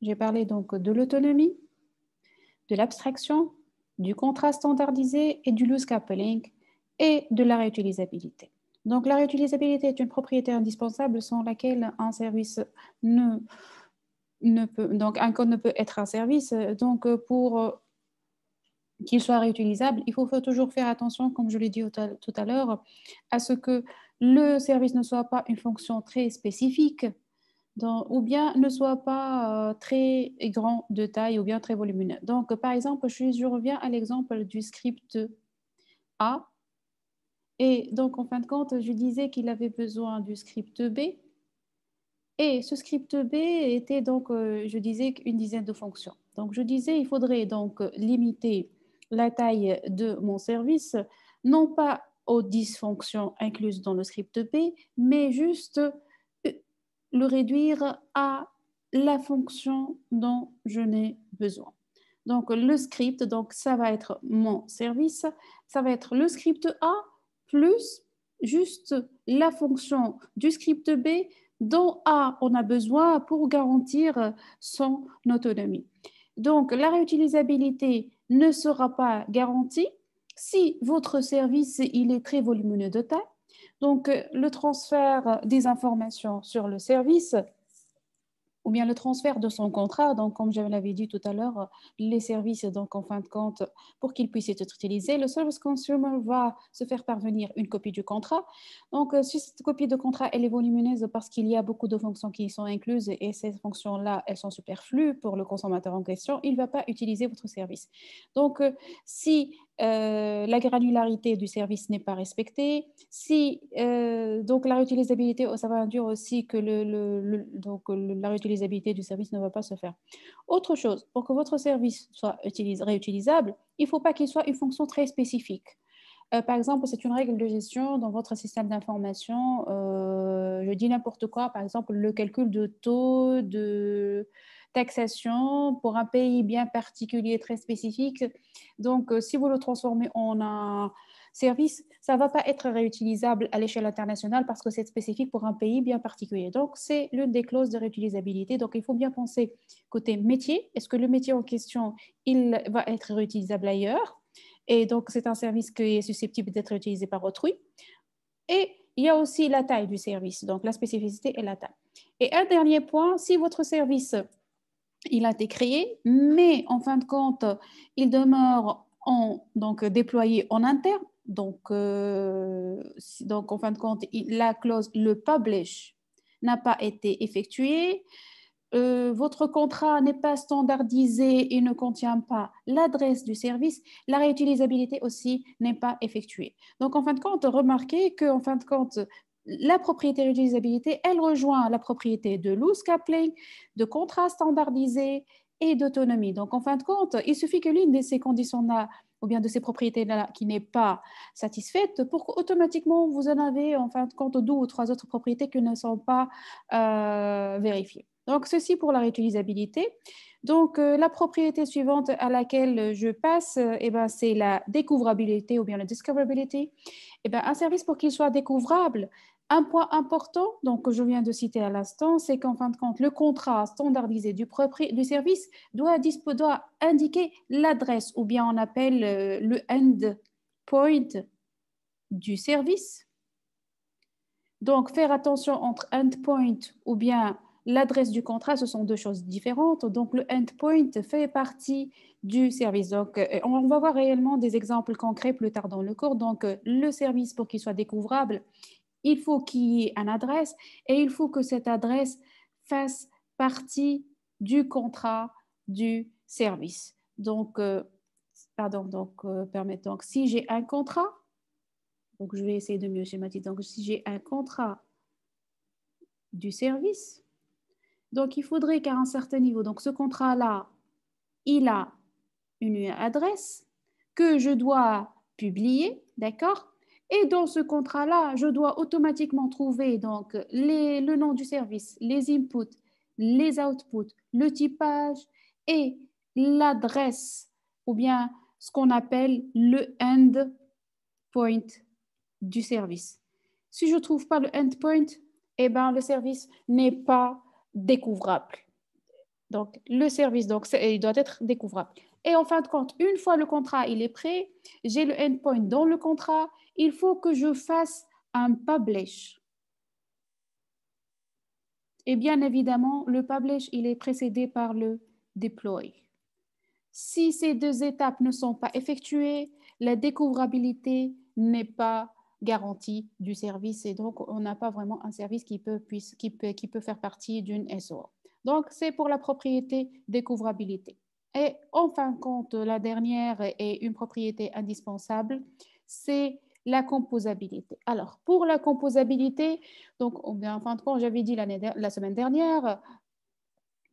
j'ai parlé donc de l'autonomie, de l'abstraction, du contrat standardisé et du loose coupling et de la réutilisabilité. Donc, la réutilisabilité est une propriété indispensable sans laquelle un service ne, ne peut, donc un code ne peut être un service. Donc, pour qu'il soit réutilisable, il faut, toujours faire attention, comme je l'ai dit tout à l'heure, à ce que le service ne soit pas une fonction très spécifique ou bien ne soit pas euh, très grand de taille ou bien très volumineux. Donc, par exemple, je, reviens à l'exemple du script A. Et donc, en fin de compte, je disais qu'il avait besoin du script B. Et ce script B était donc, euh, je disais, une dizaine de fonctions. Donc, je disais, il faudrait donc limiter la taille de mon service, non pas aux 10 fonctions incluses dans le script B, mais juste le réduire à la fonction dont je n'ai besoin. Donc, le script, donc ça va être mon service, ça va être le script A plus juste la fonction du script B dont A on a besoin pour garantir son autonomie. Donc, la réutilisabilité ne sera pas garantie si votre service il est très volumineux de taille. Donc, le transfert des informations sur le service ou bien le transfert de son contrat. Donc, comme je l'avais dit tout à l'heure, les services, donc en fin de compte, pour qu'ils puissent être utilisés, le service consumer va se faire parvenir une copie du contrat. Donc, euh, si cette copie de contrat, elle est volumineuse parce qu'il y a beaucoup de fonctions qui y sont incluses et ces fonctions-là, elles sont superflues pour le consommateur en question, il ne va pas utiliser votre service. Donc, euh, si euh, la granularité du service n'est pas respectée. Si, euh, donc la réutilisabilité, ça va induire aussi que le, la réutilisabilité du service ne va pas se faire. Autre chose, pour que votre service soit réutilisable, il ne faut pas qu'il soit une fonction très spécifique. Euh, par exemple, c'est une règle de gestion dans votre système d'information. je dis n'importe quoi, par exemple, le calcul de taux de taxation pour un pays bien particulier, très spécifique. Donc, euh, si vous le transformez en un service, ça ne va pas être réutilisable à l'échelle internationale parce que c'est spécifique pour un pays bien particulier. Donc, c'est l'une des clauses de réutilisabilité. Donc, il faut bien penser côté métier. Est-ce que le métier en question, il va être réutilisable ailleurs? Et donc, c'est un service qui est susceptible d'être utilisé par autrui. Et il y a aussi la taille du service, donc la spécificité et la taille. Et un dernier point, si votre service il a été créé, mais en fin de compte, il demeure donc, déployé en interne. Donc, euh, en fin de compte, la clause le publish n'a pas été effectuée. Euh, votre contrat n'est pas standardisé et ne contient pas l'adresse du service, la réutilisabilité aussi n'est pas effectuée. Donc, en fin de compte, remarquez qu'en fin de compte, la propriété réutilisabilité, elle rejoint la propriété de loose coupling, de contrat standardisé et d'autonomie. Donc, en fin de compte, il suffit que l'une de ces conditions-là ou bien de ces propriétés-là qui n'est pas satisfaite pour qu'automatiquement vous en avez en fin de compte deux ou trois autres propriétés qui ne sont pas euh, vérifiées. Donc, ceci pour la réutilisabilité. Donc, euh, la propriété suivante à laquelle je passe, eh ben, c'est la découvrabilité ou bien la discoverability. Eh ben, un service, pour qu'il soit découvrable, un point important, donc, que je viens de citer à l'instant, c'est qu'en fin de compte, le contrat standardisé du, service doit, indiquer l'adresse, ou bien on appelle euh, le endpoint du service. Donc, faire attention entre endpoint ou bien l'adresse du contrat, ce sont deux choses différentes. Donc, le endpoint fait partie du service. Donc, euh, on va voir réellement des exemples concrets plus tard dans le cours. Donc, euh, le service, pour qu'il soit découvrable, il faut qu'il y ait une adresse et il faut que cette adresse fasse partie du contrat du service. Donc, euh, pardon, donc, euh, donc si j'ai un contrat, donc je vais essayer de mieux schématiser. Donc, si j'ai un contrat du service, donc il faudrait qu'à un certain niveau, donc ce contrat-là, il a une adresse que je dois publier, d'accord? Et dans ce contrat-là, je dois automatiquement trouver donc le nom du service, les inputs, les outputs, le typage et l'adresse ou bien ce qu'on appelle le endpoint du service. Si je ne trouve pas le endpoint, eh ben, le service n'est pas découvrable. Donc, le service, il doit être découvrable. Et en fin de compte, une fois le contrat il est prêt, j'ai le endpoint dans le contrat, il faut que je fasse un publish. Et bien évidemment, le publish, il est précédé par le deploy. Si ces deux étapes ne sont pas effectuées, la découvrabilité n'est pas garantie du service et donc on n'a pas vraiment un service qui peut, qui peut, qui peut faire partie d'une SOA. Donc, c'est pour la propriété découvrabilité. Et en fin de compte, la dernière est une propriété indispensable, c'est la composabilité. Alors, pour la composabilité, donc, en fin de compte, j'avais dit la semaine dernière,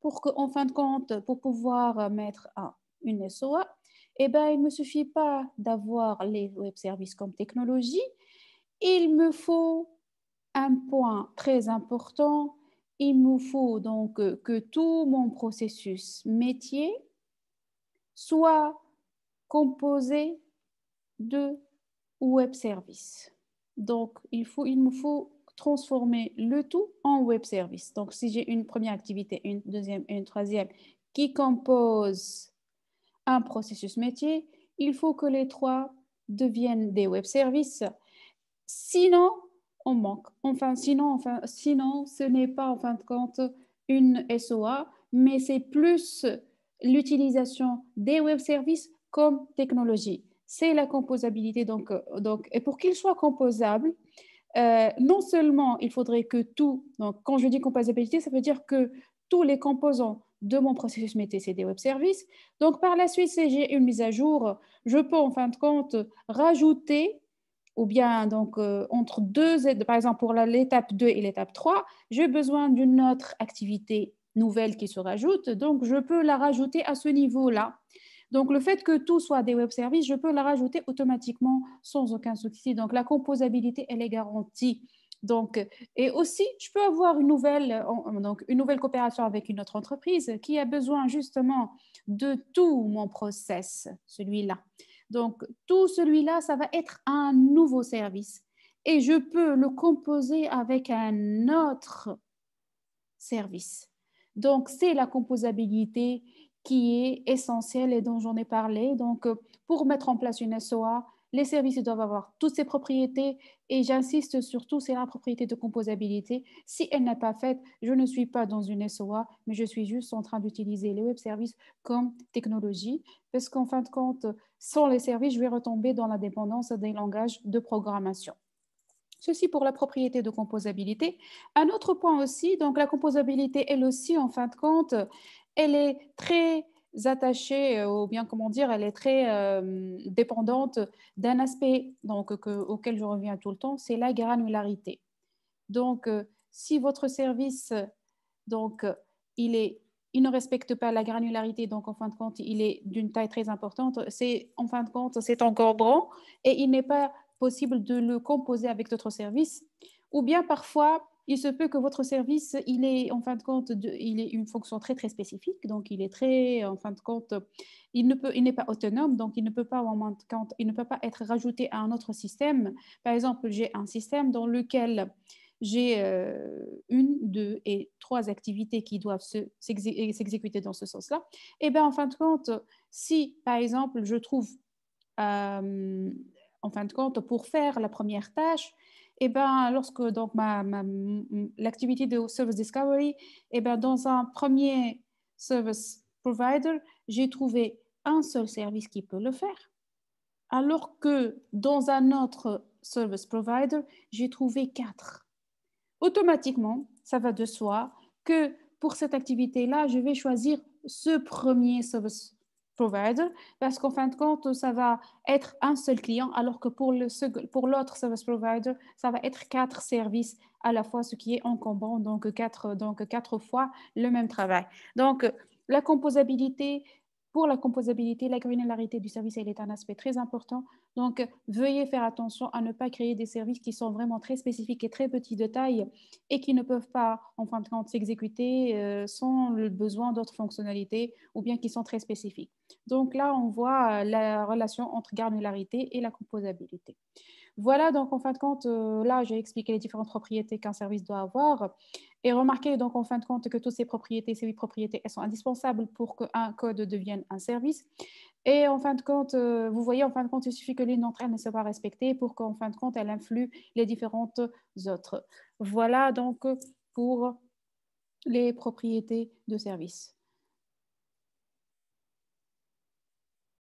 pour qu'en fin de compte, pour pouvoir mettre une SOA, eh ben, il ne me suffit pas d'avoir les web services comme technologie, il me faut un point très important, il me faut donc que tout mon processus métier soit composé de web service. Donc, il, faut, il me faut transformer le tout en web service. Donc, si j'ai une première activité, une deuxième et une troisième qui composent un processus métier, il faut que les trois deviennent des web services. Sinon, on manque. Enfin, sinon, enfin, sinon ce n'est pas en fin de compte une SOA, mais c'est plus l'utilisation des web services comme technologie c'est la composabilité. Donc, euh, donc, et pour qu'il soit composable, euh, non seulement il faudrait que tout, donc quand je dis composabilité, ça veut dire que tous les composants de mon processus métier, c'est des web services. Donc, par la suite, si j'ai une mise à jour, je peux en fin de compte rajouter ou bien donc euh, entre deux, par exemple pour l'étape 2 et l'étape 3, j'ai besoin d'une autre activité nouvelle qui se rajoute, donc je peux la rajouter à ce niveau-là. Donc, le fait que tout soit des web services, je peux la rajouter automatiquement sans aucun souci. Donc, la composabilité, elle est garantie. Donc, et aussi, je peux avoir une nouvelle, donc une nouvelle coopération avec une autre entreprise qui a besoin justement de tout mon process, celui-là. Donc, tout celui-là, ça va être un nouveau service. Et je peux le composer avec un autre service. Donc, c'est la composabilité qui est essentiel et dont j'en ai parlé. Donc, euh, pour mettre en place une SOA, les services doivent avoir toutes ces propriétés et j'insiste surtout, c'est la propriété de composabilité. Si elle n'est pas faite, je ne suis pas dans une SOA, mais je suis juste en train d'utiliser les web services comme technologie parce qu'en fin de compte, sans les services, je vais retomber dans la dépendance des langages de programmation. Ceci pour la propriété de composabilité. Un autre point aussi, donc la composabilité, elle aussi, en fin de compte, elle est très attachée, euh, ou bien comment dire, elle est très euh, dépendante d'un aspect donc, auquel je reviens tout le temps, c'est la granularité. Donc, euh, si votre service, donc, il, est, il ne respecte pas la granularité, donc en fin de compte, il est d'une taille très importante, c'est en fin de compte, c'est encore grand et il n'est pas possible de le composer avec d'autres services. Ou bien parfois, il se peut que votre service, il est en fin de compte, il est une fonction très très spécifique, donc il est très, en fin de compte, il ne peut, il n'est pas autonome, donc il ne peut pas en compte, il ne peut pas être rajouté à un autre système. Par exemple, j'ai un système dans lequel j'ai euh, une, deux et trois activités qui doivent s'exécuter dans ce sens-là. Et eh bien, en fin de compte, si par exemple je trouve, euh, en fin de compte, pour faire la première tâche, eh ben, lorsque donc ma, l'activité de service discovery, eh ben, dans un premier service provider, j'ai trouvé un seul service qui peut le faire, alors que dans un autre service provider, j'ai trouvé quatre. Automatiquement, ça va de soi que pour cette activité-là, je vais choisir ce premier service provider parce qu'en fin de compte, ça va être un seul client alors que pour l'autre pour service provider, ça va être quatre services à la fois, ce qui est encombrant, donc quatre, donc quatre fois le même travail. Donc, la composabilité, pour la composabilité, la granularité du service, elle est un aspect très important. Donc, veuillez faire attention à ne pas créer des services qui sont vraiment très spécifiques et très petits de taille et qui ne peuvent pas, en fin de compte, s'exécuter euh, sans le besoin d'autres fonctionnalités ou bien qui sont très spécifiques. Donc là, on voit euh, la relation entre granularité et la composabilité. Voilà, donc en fin de compte, euh, là, j'ai expliqué les différentes propriétés qu'un service doit avoir. Et remarquez donc en fin de compte que toutes ces propriétés, ces huit propriétés, elles sont indispensables pour qu'un code devienne un service. Et en fin de compte, euh, vous voyez, en fin de compte, il suffit que l'une d'entre elles ne soit pas respectée pour qu'en fin de compte, elle influe les différentes autres. Voilà donc pour les propriétés de service.